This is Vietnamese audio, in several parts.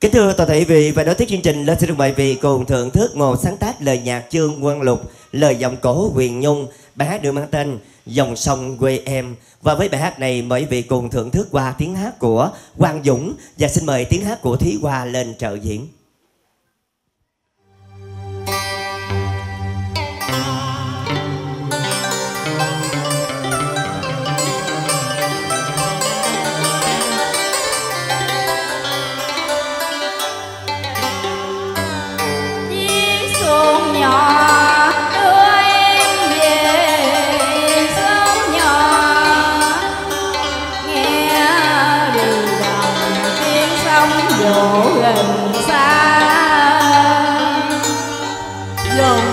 Kính thưa toàn thể vị và đối tiếp chương trình lên xin được mời vị cùng thưởng thức một sáng tác lời nhạc Trương Quang Lục, lời giọng cổ quyền Nhung, bài hát được mang tên Dòng sông quê em. Và với bài hát này mời vị cùng thưởng thức qua tiếng hát của Quang Dũng và xin mời tiếng hát của Thúy Hoa lên trợ diễn. dẫu gần xa dẫu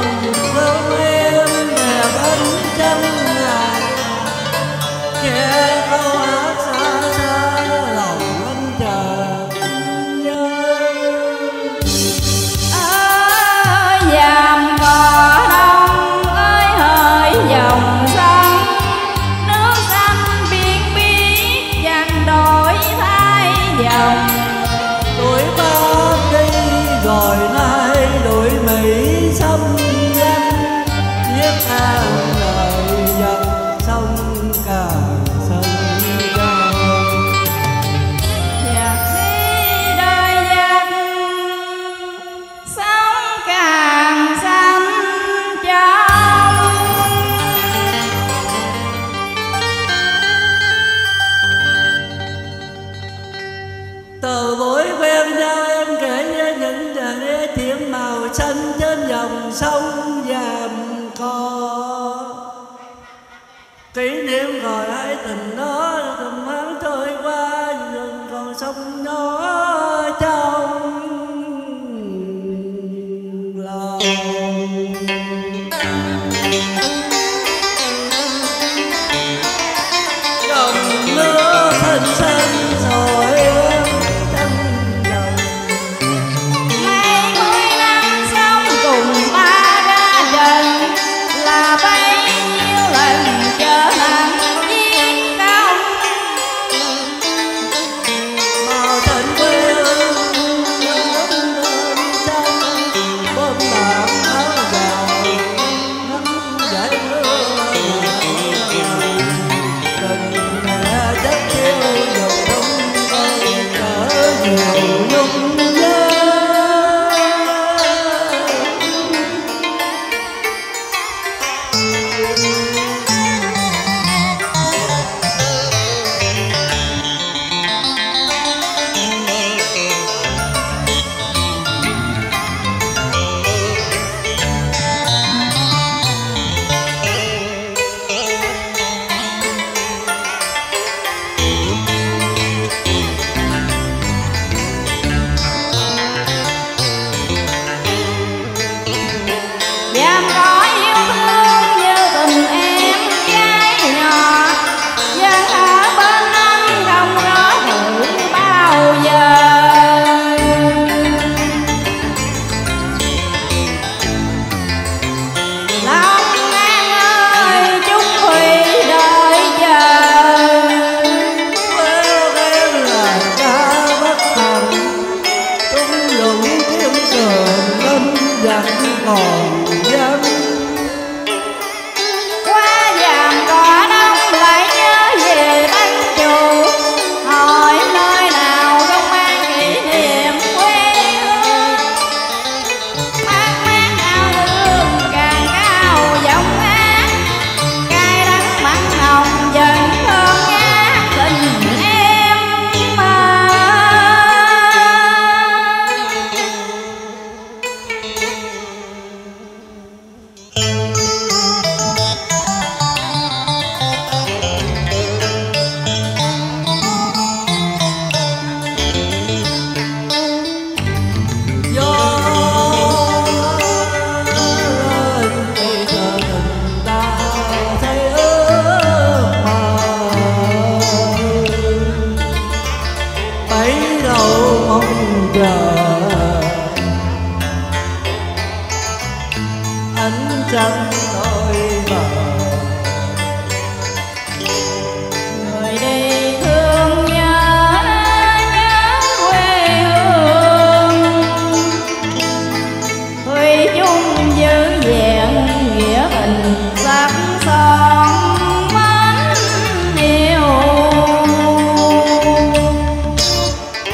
Thank you.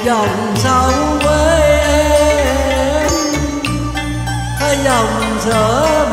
Dòng sông với em có dòng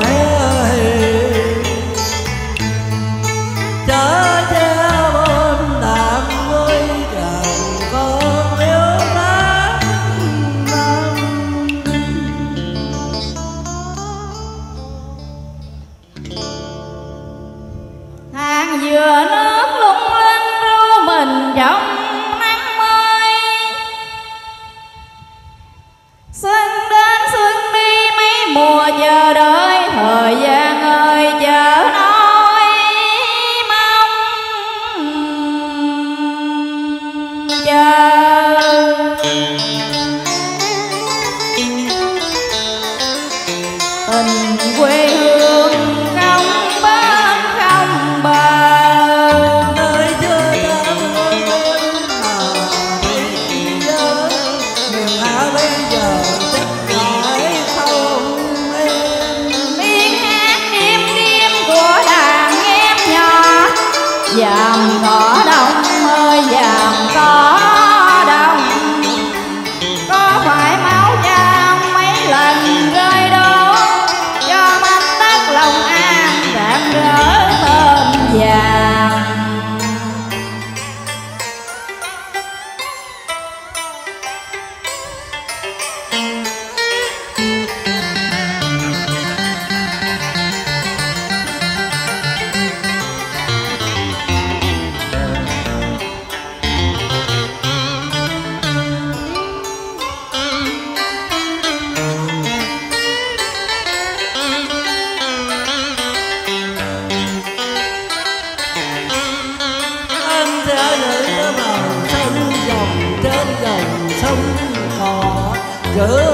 chớ